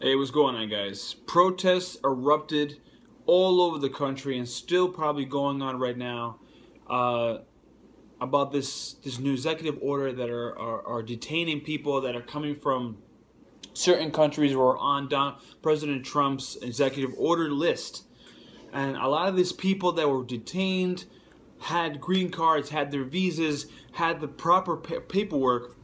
Hey, what's going on, guys? Protests erupted all over the country and still probably going on right now uh, about this this new executive order that are, are, are detaining people that are coming from certain countries or on Don, President Trump's executive order list. And a lot of these people that were detained had green cards, had their visas, had the proper pa paperwork,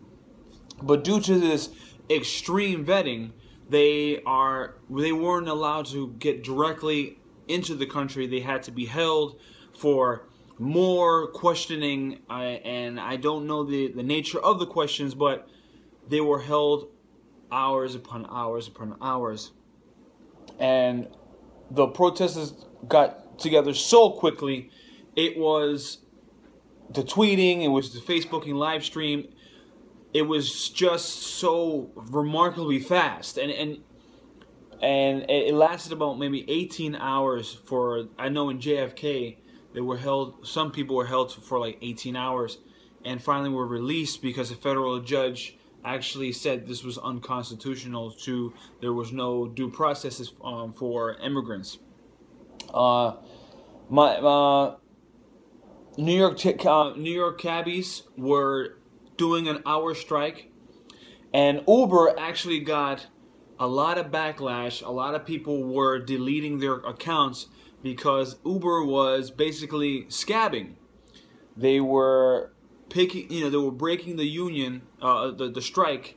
but due to this extreme vetting, they are they weren't allowed to get directly into the country. They had to be held for more questioning, uh, and I don't know the the nature of the questions, but they were held hours upon hours upon hours, and the protesters got together so quickly. It was the tweeting, it was the Facebooking live stream, it was just so remarkably fast. And and and it lasted about maybe 18 hours for I know in JFK they were held some people were held for like 18 hours and finally were released because a federal judge actually said this was unconstitutional to there was no due processes um, for immigrants. Uh my uh New York uh, New York cabbies were doing an hour strike. And Uber actually got a lot of backlash. A lot of people were deleting their accounts because Uber was basically scabbing. They were picking, you know, they were breaking the union, uh, the, the strike,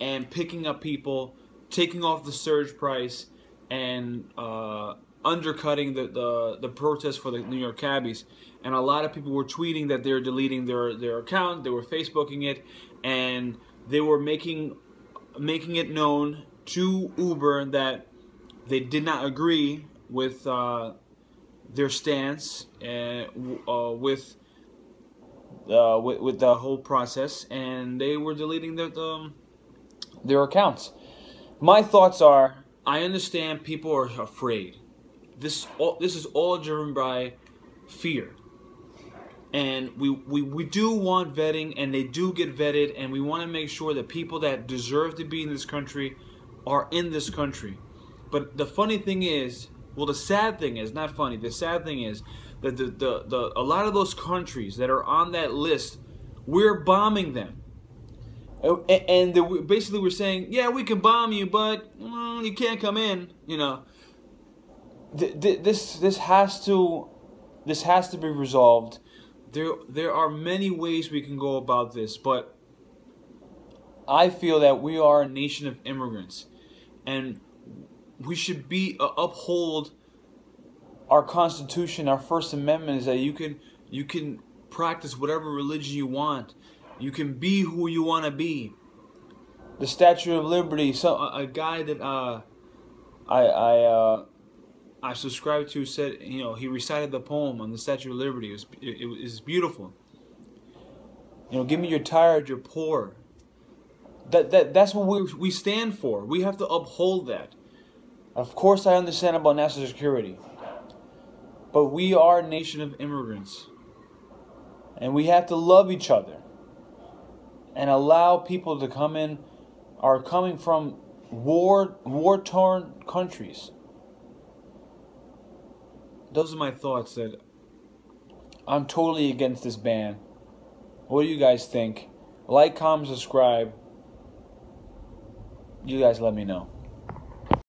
and picking up people, taking off the surge price, and uh, undercutting the, the, the protest for the New York cabbies. And a lot of people were tweeting that they're deleting their, their account, they were Facebooking it, and they were making making it known to Uber that they did not agree with uh, their stance uh, uh, with, uh, with with the whole process, and they were deleting their um, their accounts. My thoughts are: I understand people are afraid this all, this is all driven by fear. And we, we, we do want vetting, and they do get vetted, and we want to make sure that people that deserve to be in this country are in this country. But the funny thing is, well, the sad thing is, not funny, the sad thing is that the, the, the, a lot of those countries that are on that list, we're bombing them. And basically we're saying, yeah, we can bomb you, but you can't come in, you know th- th- this this has to this has to be resolved. There there are many ways we can go about this, but I feel that we are a nation of immigrants, and we should be uh, uphold our Constitution. Our First Amendment is that you can you can practice whatever religion you want. You can be who you want to be. The Statue of Liberty. So a, a guy that uh, I I uh, I subscribed to said, you know, he recited the poem on the Statue of Liberty. It was, it, it was beautiful. You know, give me your tired, your poor. That, that, that's what we, we stand for. We have to uphold that. Of course, I understand about national security. But we are a nation of immigrants. And we have to love each other. And allow people to come in, are coming from war, war-torn countries those are my thoughts that I'm totally against this ban. What do you guys think? Like, comment, subscribe. You guys let me know.